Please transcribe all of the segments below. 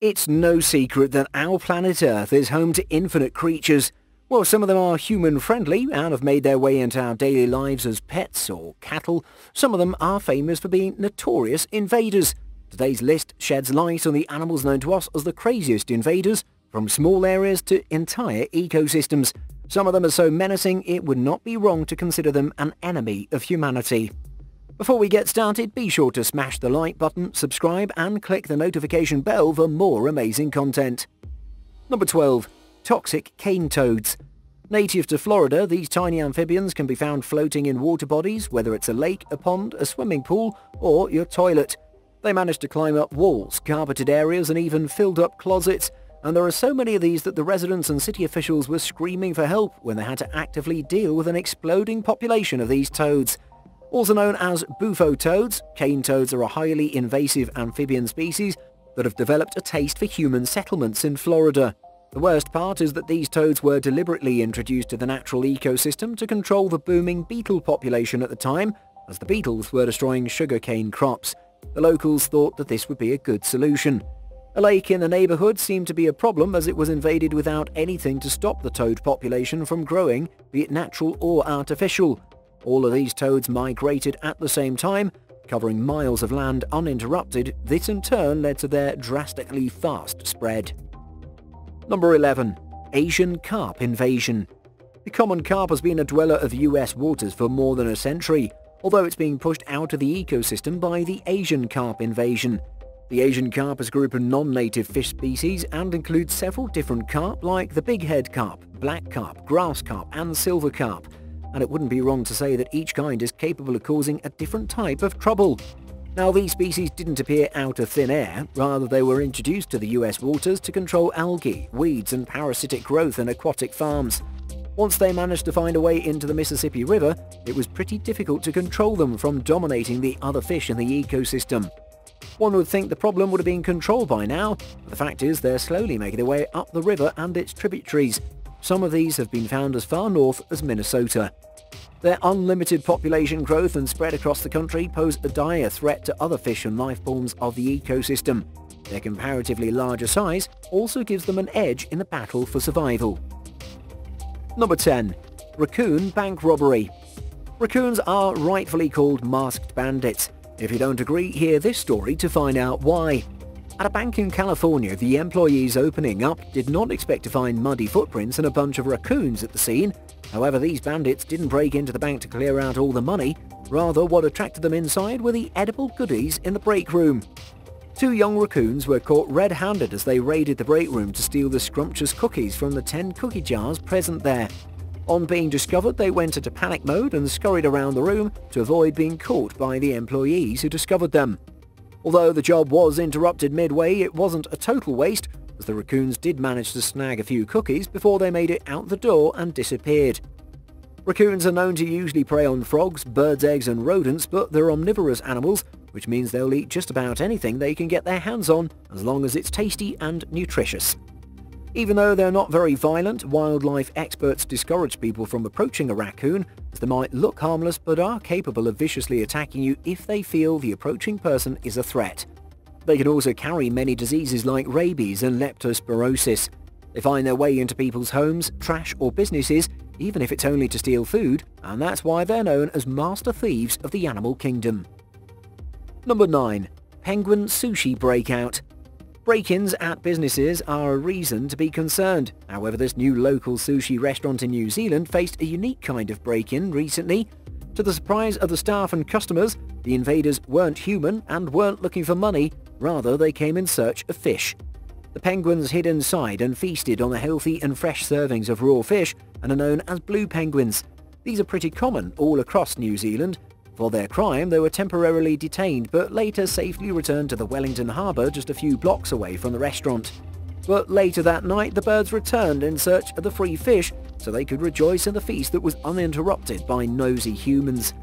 It's no secret that our planet Earth is home to infinite creatures. Well, some of them are human-friendly and have made their way into our daily lives as pets or cattle. Some of them are famous for being notorious invaders. Today's list sheds light on the animals known to us as the craziest invaders, from small areas to entire ecosystems. Some of them are so menacing it would not be wrong to consider them an enemy of humanity. Before we get started, be sure to smash the like button, subscribe and click the notification bell for more amazing content. Number 12. Toxic cane toads. Native to Florida, these tiny amphibians can be found floating in water bodies, whether it's a lake, a pond, a swimming pool, or your toilet. They manage to climb up walls, carpeted areas, and even filled up closets. And there are so many of these that the residents and city officials were screaming for help when they had to actively deal with an exploding population of these toads. Also known as bufo toads, cane toads are a highly invasive amphibian species that have developed a taste for human settlements in Florida. The worst part is that these toads were deliberately introduced to the natural ecosystem to control the booming beetle population at the time, as the beetles were destroying sugarcane crops. The locals thought that this would be a good solution. A lake in the neighborhood seemed to be a problem as it was invaded without anything to stop the toad population from growing, be it natural or artificial. All of these toads migrated at the same time, covering miles of land uninterrupted. This in turn led to their drastically fast spread. Number 11. Asian Carp Invasion The common carp has been a dweller of US waters for more than a century, although it's being pushed out of the ecosystem by the Asian carp invasion. The Asian carp is a group of non-native fish species and includes several different carp like the bighead carp, black carp, grass carp and silver carp and it wouldn't be wrong to say that each kind is capable of causing a different type of trouble. Now these species didn't appear out of thin air, rather they were introduced to the US waters to control algae, weeds and parasitic growth in aquatic farms. Once they managed to find a way into the Mississippi River, it was pretty difficult to control them from dominating the other fish in the ecosystem. One would think the problem would have been controlled by now, but the fact is they're slowly making their way up the river and its tributaries, some of these have been found as far north as Minnesota. Their unlimited population growth and spread across the country pose a dire threat to other fish and life forms of the ecosystem. Their comparatively larger size also gives them an edge in the battle for survival. Number 10. Raccoon Bank Robbery Raccoons are rightfully called masked bandits. If you don't agree, hear this story to find out why. At a bank in California, the employees opening up did not expect to find muddy footprints and a bunch of raccoons at the scene. However, these bandits didn't break into the bank to clear out all the money. Rather, what attracted them inside were the edible goodies in the break room. Two young raccoons were caught red-handed as they raided the break room to steal the scrumptious cookies from the 10 cookie jars present there. On being discovered, they went into panic mode and scurried around the room to avoid being caught by the employees who discovered them. Although the job was interrupted midway, it wasn't a total waste, as the raccoons did manage to snag a few cookies before they made it out the door and disappeared. Raccoons are known to usually prey on frogs, birds' eggs and rodents, but they're omnivorous animals, which means they'll eat just about anything they can get their hands on, as long as it's tasty and nutritious. Even though they're not very violent, wildlife experts discourage people from approaching a raccoon as they might look harmless but are capable of viciously attacking you if they feel the approaching person is a threat. They can also carry many diseases like rabies and leptospirosis. They find their way into people's homes, trash or businesses, even if it's only to steal food, and that's why they're known as master thieves of the animal kingdom. Number 9. Penguin Sushi Breakout Break-ins at businesses are a reason to be concerned. However, this new local sushi restaurant in New Zealand faced a unique kind of break-in recently. To the surprise of the staff and customers, the invaders weren't human and weren't looking for money, rather they came in search of fish. The penguins hid inside and feasted on the healthy and fresh servings of raw fish and are known as blue penguins. These are pretty common all across New Zealand for their crime, they were temporarily detained but later safely returned to the Wellington Harbour just a few blocks away from the restaurant. But later that night, the birds returned in search of the free fish so they could rejoice in the feast that was uninterrupted by nosy humans.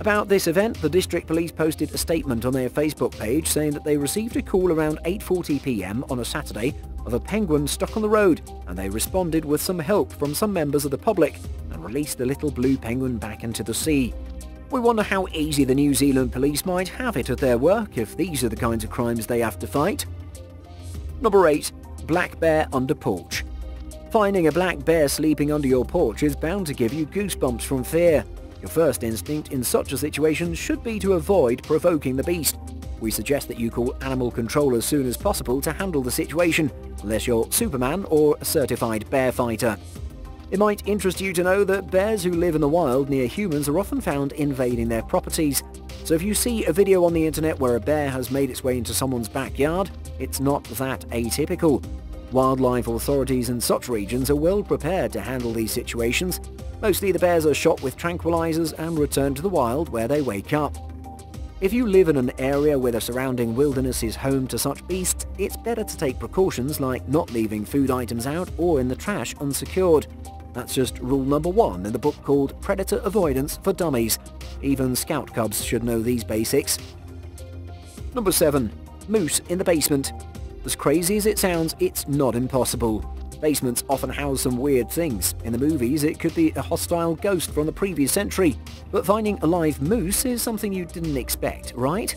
About this event, the district police posted a statement on their Facebook page saying that they received a call around 8.40pm on a Saturday of a penguin stuck on the road and they responded with some help from some members of the public and released the little blue penguin back into the sea. We wonder how easy the New Zealand police might have it at their work if these are the kinds of crimes they have to fight. Number 8. Black Bear Under Porch Finding a black bear sleeping under your porch is bound to give you goosebumps from fear. Your first instinct in such a situation should be to avoid provoking the beast. We suggest that you call animal control as soon as possible to handle the situation, unless you're Superman or a certified bear fighter. It might interest you to know that bears who live in the wild near humans are often found invading their properties. So if you see a video on the internet where a bear has made its way into someone's backyard, it's not that atypical. Wildlife authorities in such regions are well prepared to handle these situations. Mostly the bears are shot with tranquilizers and returned to the wild where they wake up. If you live in an area where the surrounding wilderness is home to such beasts, it's better to take precautions like not leaving food items out or in the trash unsecured. That's just rule number one in the book called Predator Avoidance for Dummies. Even scout cubs should know these basics. Number 7. Moose in the basement. As crazy as it sounds, it's not impossible. Basements often house some weird things. In the movies, it could be a hostile ghost from the previous century. But finding a live moose is something you didn't expect, right?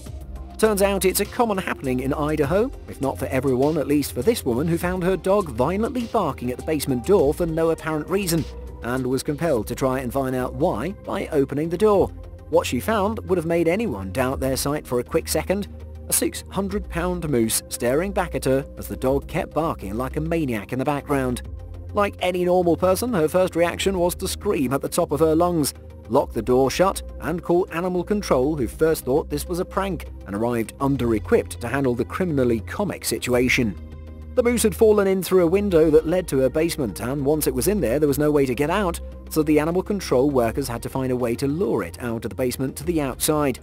Turns out it's a common happening in Idaho, if not for everyone, at least for this woman who found her dog violently barking at the basement door for no apparent reason, and was compelled to try and find out why by opening the door. What she found would have made anyone doubt their sight for a quick second. A 600-pound moose staring back at her as the dog kept barking like a maniac in the background. Like any normal person, her first reaction was to scream at the top of her lungs, lock the door shut, and call animal control who first thought this was a prank and arrived under-equipped to handle the criminally comic situation. The moose had fallen in through a window that led to her basement and once it was in there there was no way to get out, so the animal control workers had to find a way to lure it out of the basement to the outside.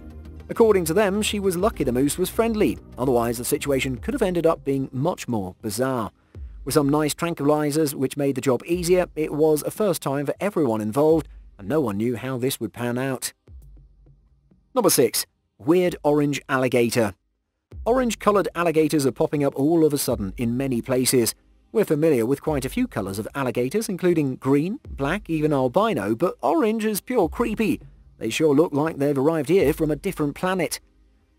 According to them, she was lucky the moose was friendly, otherwise the situation could have ended up being much more bizarre. With some nice tranquilizers which made the job easier, it was a first time for everyone involved and no one knew how this would pan out. Number 6. Weird Orange Alligator Orange-coloured alligators are popping up all of a sudden in many places. We're familiar with quite a few colours of alligators, including green, black, even albino, but orange is pure creepy. They sure look like they've arrived here from a different planet.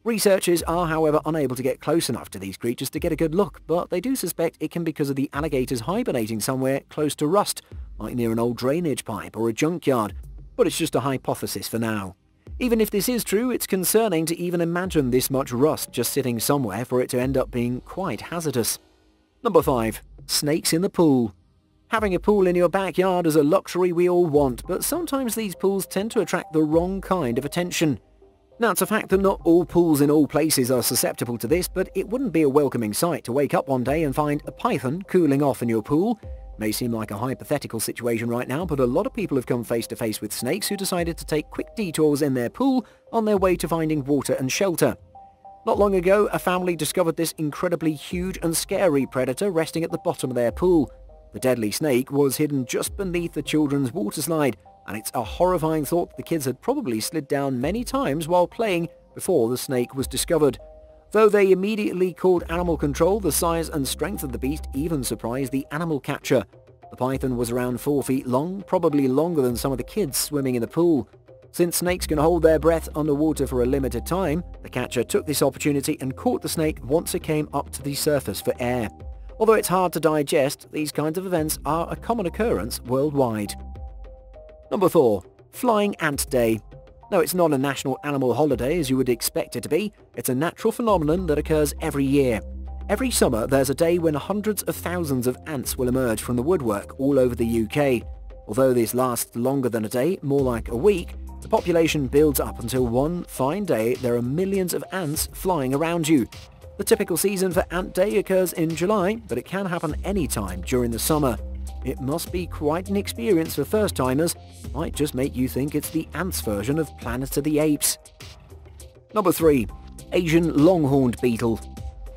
Researchers are, however, unable to get close enough to these creatures to get a good look, but they do suspect it can be because of the alligators hibernating somewhere close to rust, like near an old drainage pipe or a junkyard, but it's just a hypothesis for now. Even if this is true, it's concerning to even imagine this much rust just sitting somewhere for it to end up being quite hazardous. Number 5. Snakes in the pool. Having a pool in your backyard is a luxury we all want, but sometimes these pools tend to attract the wrong kind of attention. Now, it's a fact that not all pools in all places are susceptible to this, but it wouldn't be a welcoming sight to wake up one day and find a python cooling off in your pool, May seem like a hypothetical situation right now, but a lot of people have come face to face with snakes who decided to take quick detours in their pool on their way to finding water and shelter. Not long ago, a family discovered this incredibly huge and scary predator resting at the bottom of their pool. The deadly snake was hidden just beneath the children's water slide, and it's a horrifying thought the kids had probably slid down many times while playing before the snake was discovered. Though they immediately called animal control, the size and strength of the beast even surprised the animal catcher. The python was around 4 feet long, probably longer than some of the kids swimming in the pool. Since snakes can hold their breath underwater for a limited time, the catcher took this opportunity and caught the snake once it came up to the surface for air. Although it's hard to digest, these kinds of events are a common occurrence worldwide. Number 4. Flying Ant Day no, it's not a national animal holiday as you would expect it to be. It's a natural phenomenon that occurs every year. Every summer there's a day when hundreds of thousands of ants will emerge from the woodwork all over the UK. Although this lasts longer than a day, more like a week, the population builds up until one fine day there are millions of ants flying around you. The typical season for Ant Day occurs in July, but it can happen any time during the summer. It must be quite an experience for first-timers. Might just make you think it's the ants version of Planet of the Apes. Number 3. Asian Longhorned Beetle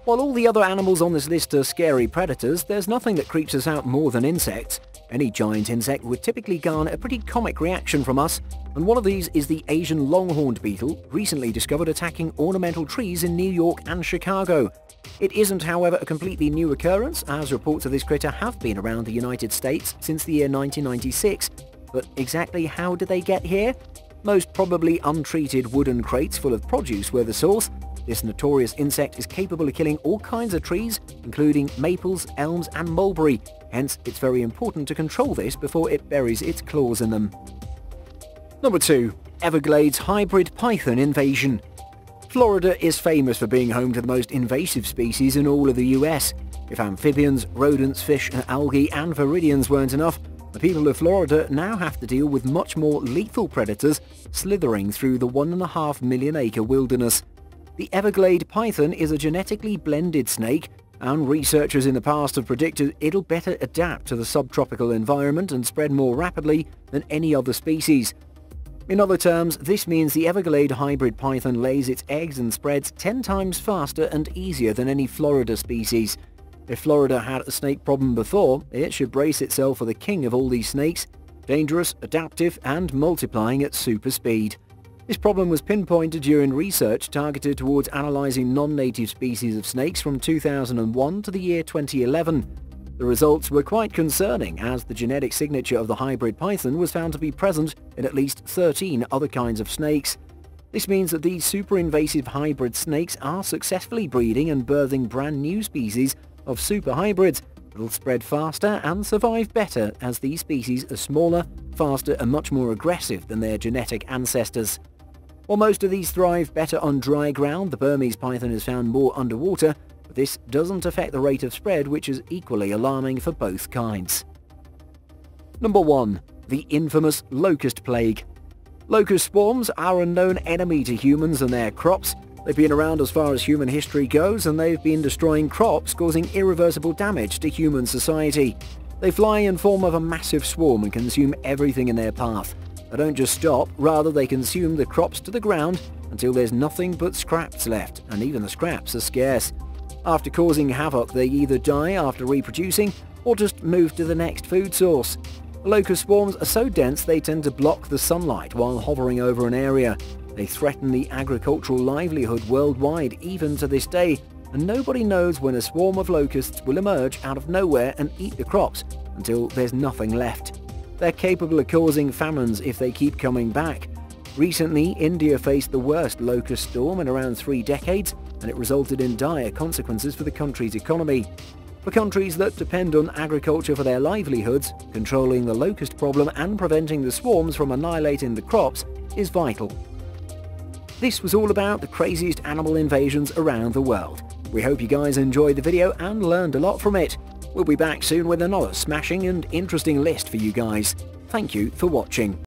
While all the other animals on this list are scary predators, there's nothing that creeps us out more than insects. Any giant insect would typically garner a pretty comic reaction from us, and one of these is the Asian longhorned beetle, recently discovered attacking ornamental trees in New York and Chicago. It isn't, however, a completely new occurrence, as reports of this critter have been around the United States since the year 1996. But exactly how did they get here? Most probably untreated wooden crates full of produce were the source, This notorious insect is capable of killing all kinds of trees, including maples, elms and mulberry. Hence, it's very important to control this before it buries its claws in them. Number 2. Everglades hybrid python invasion. Florida is famous for being home to the most invasive species in all of the US. If amphibians, rodents, fish, and algae and viridians weren't enough, the people of Florida now have to deal with much more lethal predators slithering through the 1.5 million acre wilderness. The Everglade python is a genetically blended snake and researchers in the past have predicted it'll better adapt to the subtropical environment and spread more rapidly than any other species. In other terms, this means the Everglade hybrid python lays its eggs and spreads 10 times faster and easier than any Florida species. If Florida had a snake problem before, it should brace itself for the king of all these snakes, dangerous, adaptive and multiplying at super speed. This problem was pinpointed during research targeted towards analysing non-native species of snakes from 2001 to the year 2011. The results were quite concerning as the genetic signature of the hybrid python was found to be present in at least 13 other kinds of snakes. This means that these super invasive hybrid snakes are successfully breeding and birthing brand new species of super hybrids that'll spread faster and survive better as these species are smaller, faster and much more aggressive than their genetic ancestors. While most of these thrive better on dry ground, the Burmese python is found more underwater this doesn't affect the rate of spread which is equally alarming for both kinds. Number 1. The infamous locust plague. Locust swarms are a known enemy to humans and their crops. They've been around as far as human history goes and they've been destroying crops causing irreversible damage to human society. They fly in form of a massive swarm and consume everything in their path. They don't just stop, rather they consume the crops to the ground until there's nothing but scraps left, and even the scraps are scarce. After causing havoc, they either die after reproducing or just move to the next food source. Locust swarms are so dense they tend to block the sunlight while hovering over an area. They threaten the agricultural livelihood worldwide even to this day, and nobody knows when a swarm of locusts will emerge out of nowhere and eat the crops until there's nothing left. They're capable of causing famines if they keep coming back. Recently, India faced the worst locust storm in around three decades, and it resulted in dire consequences for the country's economy. For countries that depend on agriculture for their livelihoods, controlling the locust problem and preventing the swarms from annihilating the crops is vital. This was all about the craziest animal invasions around the world. We hope you guys enjoyed the video and learned a lot from it. We'll be back soon with another smashing and interesting list for you guys. Thank you for watching.